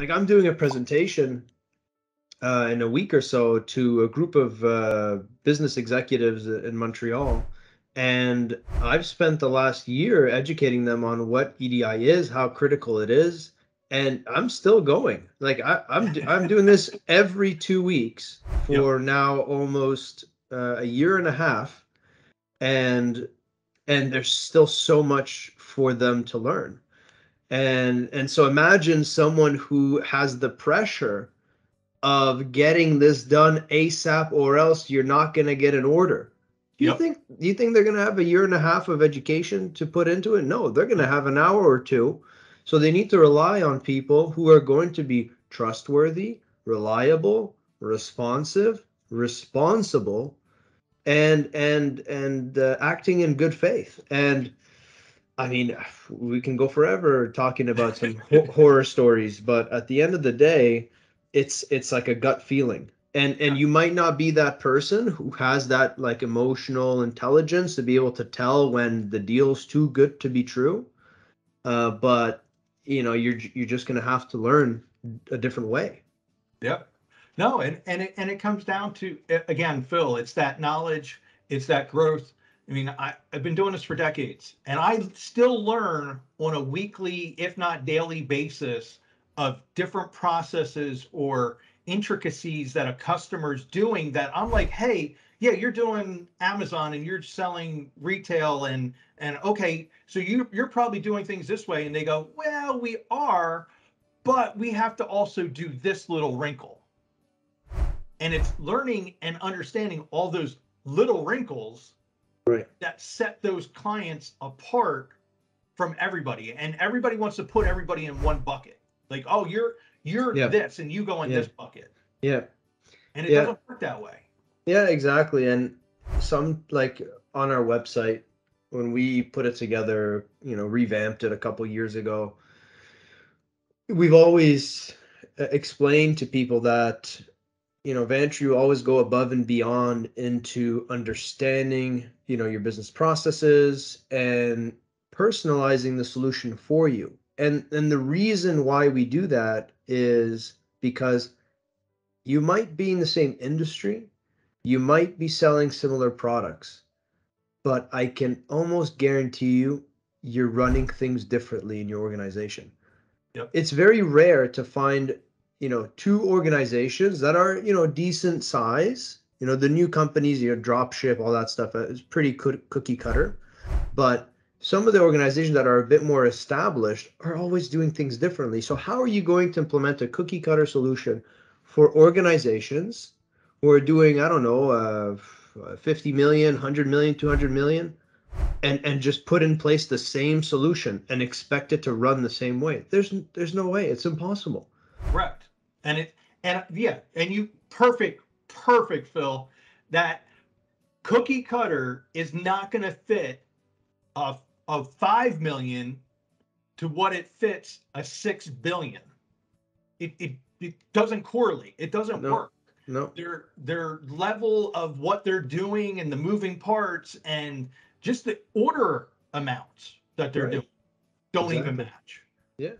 like I'm doing a presentation uh, in a week or so to a group of uh, business executives in Montreal. And I've spent the last year educating them on what EDI is, how critical it is, and I'm still going. Like I, am I'm, I'm doing this every two weeks for yep. now almost uh, a year and a half, and and there's still so much for them to learn. And and so imagine someone who has the pressure of getting this done ASAP or else you're not going to get an order. Do you yep. think do you think they're going to have a year and a half of education to put into it? No, they're going to have an hour or two. So they need to rely on people who are going to be trustworthy, reliable, responsive, responsible, and and and uh, acting in good faith. And I mean, we can go forever talking about some horror stories, but at the end of the day, it's it's like a gut feeling. And and you might not be that person who has that like emotional intelligence to be able to tell when the deal's too good to be true. Uh, but you know you're you're just to have to learn a different way. Yep. No and and it, and it comes down to again phil it's that knowledge it's that growth i mean I, i've been doing this for decades and i still learn on a weekly if not daily basis of different processes or intricacies that a customer's doing that I'm like, hey, yeah, you're doing Amazon and you're selling retail and and okay, so you you're probably doing things this way. And they go, well, we are, but we have to also do this little wrinkle. And it's learning and understanding all those little wrinkles right. that set those clients apart from everybody. And everybody wants to put everybody in one bucket. Like, oh, you're you're yeah. this and you go in yeah. this bucket. Yeah. And it yeah. doesn't work that way. Yeah, exactly. And some like on our website when we put it together, you know, revamped it a couple years ago. We've always uh, explained to people that you know, Vantree always go above and beyond into understanding, you know, your business processes and personalizing the solution for you and and the reason why we do that is because you might be in the same industry you might be selling similar products but i can almost guarantee you you're running things differently in your organization yep. it's very rare to find you know two organizations that are you know decent size you know the new companies you know drop ship all that stuff uh, is pretty cookie cutter but some of the organizations that are a bit more established are always doing things differently. So, how are you going to implement a cookie cutter solution for organizations who are doing, I don't know, uh, 50 million, 100 million, 200 million, and, and just put in place the same solution and expect it to run the same way? There's, there's no way. It's impossible. And it, and yeah, and you perfect, perfect, Phil, that cookie cutter is not going to fit a of 5 million to what it fits a 6 billion. It, it, it doesn't correlate. It doesn't no, work. No. Their their level of what they're doing and the moving parts and just the order amounts that they're right. doing don't exactly. even match. Yeah.